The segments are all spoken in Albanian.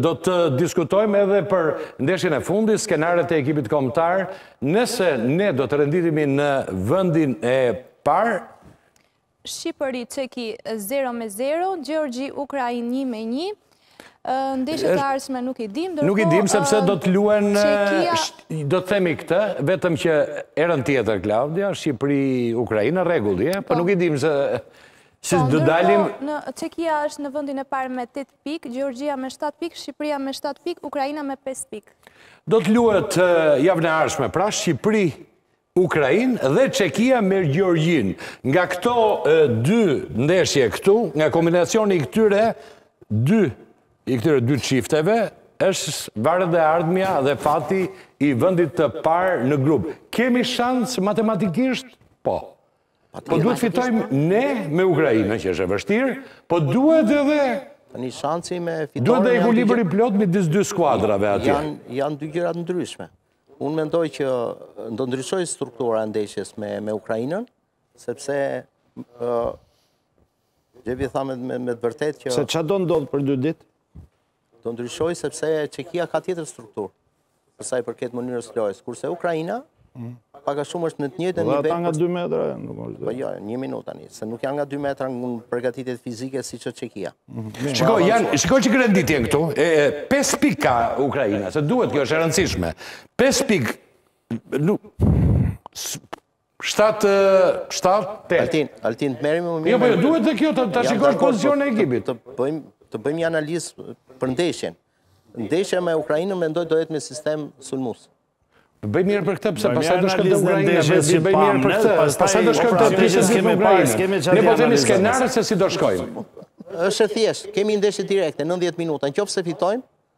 Do të diskutojmë edhe për ndeshjen e fundit, skenaret e ekipit kombëtar, nëse ne do të renditemi në vendin e parë. Shqipëri Çeki 0 me 0, Gjeorgji Ukrainë 1 me 1. Ndeshjet e ardhshme nuk i dim, ndërkohë Nuk i dim sepse do të luhen do të themi këtë, vetëm që herën tjetër Klaudia, Shqipëri Ukrainë, në rregull, po nuk i dim se si do dalim. Çekia është në vendin e parë me 8 pikë, Gjeorgjia me shtatë pikë, Shqipëria me shtatë pikë, Ukraina me pesë pikë. Do të luhet javën e ardhshme, pra Shqipëri, Ukrainë dhe Çekia me Gjeorgjinë. Nga këto dy ndeshje këtu, nga kombinacioni i këtyre dy i këtyre dy çifteve, është varet dhe ardhmja dhe fati i vendit të parë në grup. Kemi shans matematikisht? Po. Po duhet fitojmë ne me Ukrainën, që është e vështirë, po duhet edhe... Po një shansi me fitojmë... Duhet dhe ekuilibër i plot midis dy skuadrave atje. Janë dy gjëra të ndryshme. Unë mendoj që do ndryshojë struktura e ndeshjes me Ukrainën, sepse... Xhevi tha me të vërtetë që... Se ça do ndodhë për dy ditë? Do ndryshojë sepse Çekia ka tjetër strukturë për sa i përket mënyrës së lojës, kurse Ukraina mm. pak a shumë është në të njëjtën nivel. Ata nga 2 metra janë, nuk është. Po jo, një minutë tani, se nuk janë nga 2 metra në përgatitjet fizike siç është Çekia. Mhm. Shiko, janë, shiko që renditjen këtu. E, e 5 pikë ka Ukraina, se duhet kjo është e rëndësishme. 5 pikë nuk 7 7 8. Altin, Altin të merremi më mirë. Jo, po jo, duhet të kjo të ta shikosh pozicionin e ekipit. Të bëjmë të bëjmë një analizë për ndeshjen. Ndeshja me Ukrainën mendoj do jetë me sistem sulmues. Të bëjmë një për këtë, pse pastaj të shkojmë te Ukraina, të bëjmë një për këtë, pastaj të shkojmë te pjesa me Ukrainën. Ne po themi skenarët se si do shkojmë. Është e thjeshtë, kemi ndeshje direkte, 90 minuta, në qoftë se fitojmë,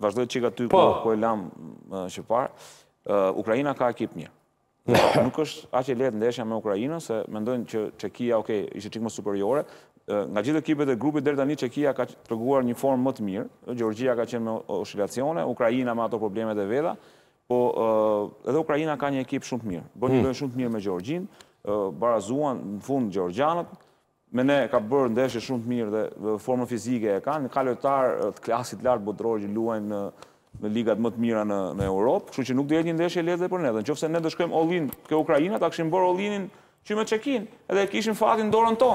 vazhdoj çik aty po. ku e lamë qëparë. Ukraina ka ekip të mirë. Nuk është aq e lehtë ndeshja me Ukrainën se mendojnë që Çekia, ok, ishte çik më superiore. Nga gjithë ekipet e grupit deri tani Çekia ka treguar një formë më të mirë. Gjeorgjia ka qenë me oscilacione, Ukraina me ato problemet e veta, po edhe Ukraina ka një ekip shumë të mirë. Bëri një hmm. lojë shumë të mirë me Gjeorgjinë, barazuan në fund gjeorgjanët, Me ne ka bërë ndeshje shumë të mirë dhe formën fizike e kanë. Ka lojtarë të klasit të lartë botëror që luajnë në në ligat më të mira në në Europë, kështu që nuk do jetë një ndeshje e lehtë dhe për ne. Dhe në qoftë se ne do shkojmë all-in ke Ukraina, ta kishim bërë all-inin që me Çekinë, edhe e kishim fatin në dorën tonë.